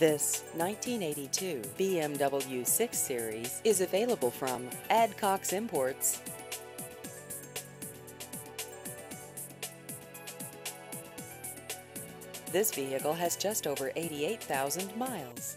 This 1982 BMW 6 Series is available from Adcox Imports. This vehicle has just over 88,000 miles.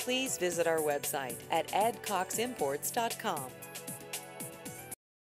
Please visit our website at adcoximports.com.